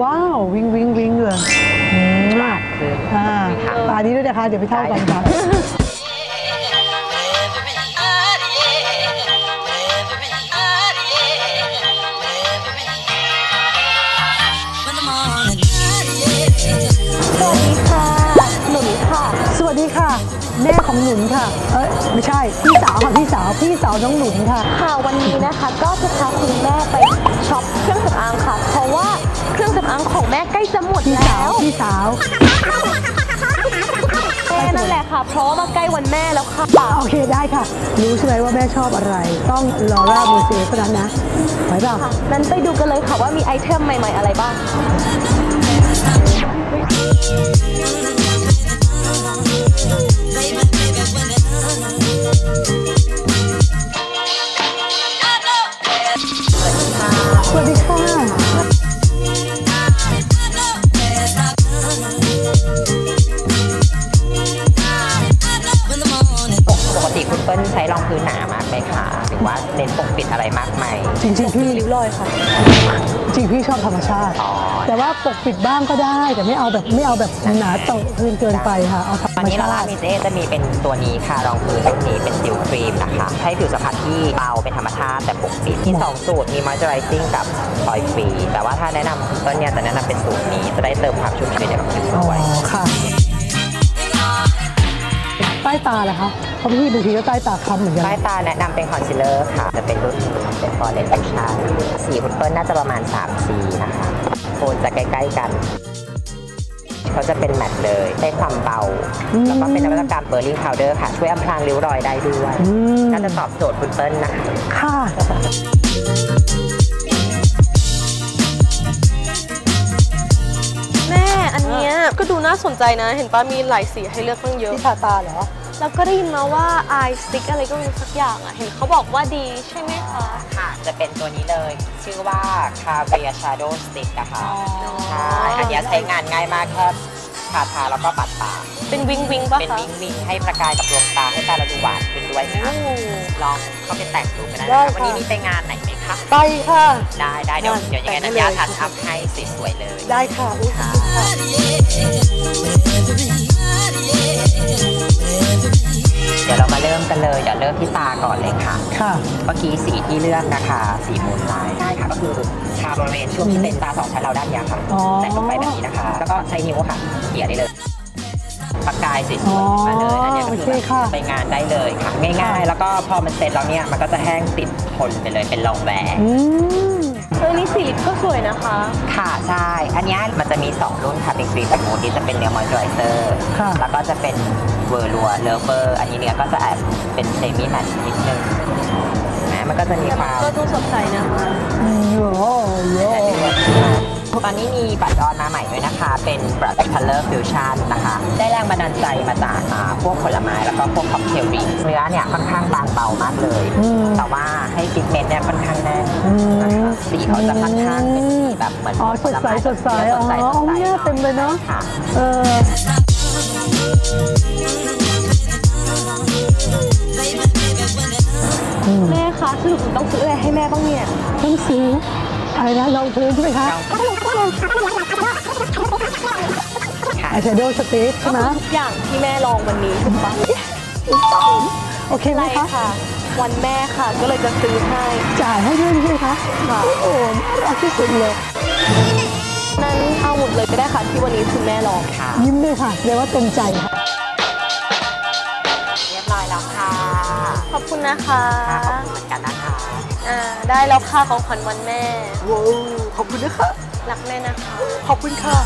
ว้าว วิ่งวิ่งวิ่งเลยอืมอะขึ้นอ่าตานี้ด้วยนะคะ เดี๋ยวไปเท่ากันค่ะสวัสดีค่ะ หนุนค่ะ สวัสดีค่ะ แม่ของหนุนค่ะ เอ้ยไม่ใช่ พี่สาวค่ะ พี่สาว พี่สาวน้องหนุนค่ะ ค่ะ วันนี้นะคะก็จะ แม่ใกล้จะหมดพี่แล้สาววพี่สาว แม่นั่นแหละค่ะ เพราะว่ามาใกล้วันแม่แล้วค่ะ โอเคได้ค่ะ รู้ใช่ไหมว่าแม่ชอบอะไร ต้องลอร่าโมเซ่เท่านั้นนะไปเปล่าค่ะนั้นไปดูกันเลยค่ะว่ามีไอเทมใหม่ ๆ อะไรบ้าง ใช้รองพื้นหนามากไหมคะหรือว่าเน้นปกปิดอะไรมากไหมจริงๆพี่ริ้วรอยค่ะ จริงพี่ชอบธรรมชาติ อ๋อแต่ว่าปกปิดบ้างก็ได้ แต่ไม่เอาแบบไม่เอาแบบหนาโตเกินเกินไปค่ะ เอาธรตอนรมนี้ลาชาล่าติ มิเจจะมีเป็นตัวนี้ค่ะรองพื้นรุ่นนี้เป็นซิลครีมนะคะให้ผิวสัมผัสที่เบาเป็นธรรมชาติแต่ปกปิดที่สองสูตรมีมอยเจอไรซิ่งกับออยล์ฟรีแต่ว่าถ้าแนะนำคุณเปิ้ลเนี่ยจะแนะนำเป็นสูตรนี้จะได้เติมความชุ่มชื้นให้กับผิวอ๋อด้วย ค่ะใต้ตาเหรอคะเพราะพี่บางทีก็ใต้ตาคล้ำเหมือนกัน ใต้ตาแนะนำเป็นคอนซีลเลอร์ค่ะ จะเป็นรุ่นเป็น Flawless Fusion สีคุณเปิ้ลน่าจะประมาณ3สีนะคะโทนจะใกล้ๆกันเขาจะเป็น matte เลยได้ความเบาอืมแล้วก็เป็นนวัตกรรม blurring powder ค่ะ ช่วยอำพรางริ้วรอยได้ด้วยอืมน่าจะตอบโจทย์คุณเปิ้ลนะคะค่ะแม่อันเนี้ยก็ดูน่าสนใจนะ เห็นป้ามีหลายสีให้เลือกตั้งเยอะที่ทาตาเหรอ แล้วก็ได้ยินมาว่า eye stick อะไรก็ไม่รู้สักอย่างอะ เห็นเขาบอกว่าดีใช่ไหมคะ ค่ะ จะเป็นตัวนี้เลย ชื่อว่า c a v i a Shadow Stick นะคะใช่อันเนี้ยใช้งานง่ายมากแค่ทาทาแล้วก็ปัดปากเป็นวิงวิงป่ะเป็นคะวิงวิงให้ประกายกับดวงตาให้ตาเราดูหวานขึ้นด้วยค่ะโอ้ ลองเข้าไปแต่งดูกันได้ได้นะคะค่ะวันนี้มีไปงานไหนไหมคะ ไปค่ะ ได้ได้เดี๋ยวได้เดี๋ยวยังไงแต่นังญได้ญาเลย ทัดอัพให้สวยๆเลย ได้ค่ะอุ๊ยขอบคุณค่ะเกันเลยเดี๋ยวเริ่มที่ตาก่อนเลยค่ะ ค่ะเมื่อกี้สีที่เลือกนะคะสีมูนไลท์ใช่ค่ะก็คือทาบริเวณช่วงที่เป็นตาสองชั้นเราด้านเนี้ยค่ะอ๋อ แตะลงไปแบบนี้นะคะ แล้วก็ใช้นิ้วค่ะเขี่ยได้เลยประกายสวยอ๋อๆมาเลยอันเนี้ยก็คือโอเคค่ะไปงานได้เลยค่ะ ง่าย ๆ แล้วก็พอมันเสร็จแล้วเนี่ยมันก็จะแห้งติดทนไปเลยเป็นรองแหวนอืม เออนี่สีลิปก็สวยนะคะ ค่ะใช่ อันเนี้ยมันจะมี 2 รุ่นค่ะเป็นครีมกับมูดที่จะเป็นเนื้อมอยเจอไรเซอร์ค่ะแล้วก็จะเป็นเวอร์ลัวเลเวอร์ อันนี้เนื้อก็จะแอบเป็นเซมิแมตต์นิดนึงนะมันก็จะมีแต่คมันวามก็ดูสดใสนะคะโยโยตอนนี้มีบัตรออนมาใหม่ด้วยนะคะ เป็น Brush Color Fusion นะคะ ได้แรงบันดาลใจมาจากอ่าพวกผลไม้แล้วก็พวกค็อกเทลดริงก์เนื้อเนี่ยค่อนข้างบางเบามากเลยอืมแต่ว่าให้ฟิกเมนต์เนี่ยค่อนข้างแน่นอืมนะคะ สีเขาจะค่อนข้างเป็นสีแบบเหมือนอ๋อสดใสสดใสผลไม้อ๋อสดใสเนี่ยเต็มเลยเนอะค่ะเออแม่คะสรุปหนูต้องซื้ออะไรให้แม่บ้างเนี่ยต้องซื้ออะไรนะรองพื้นใช่ไหมคะค่ะอายแชโดว์สติ๊กก็ใช่ไหมคือทุกอย่างที่แม่ลองวันนี้ถูกปะโอเคไหมใช่คะค่ะ วันแม่ค่ะ ก็เลยจะซื้อให้ จ่ายให้ด้วยใช่ไหมคะค่ะ โอ้โหน่ารักที่สุดเลย นั้นเอาหมดเลยก็ได้ค่ะที่วันนี้คุณแม่ลองค่ะ ยิ้มด้วยค่ะแสดงว่าเต็มใจค่ะ เรียบร้อยแล้วค่ะขอบคุณนะคะค่ะขอบคุณเหมือนกันนะคะอ่าได้แล้วค่ะของขวัญวันแม่ ว้าวขอบคุณนะคะรักแม่นะคะ ขอบคุณค่ะ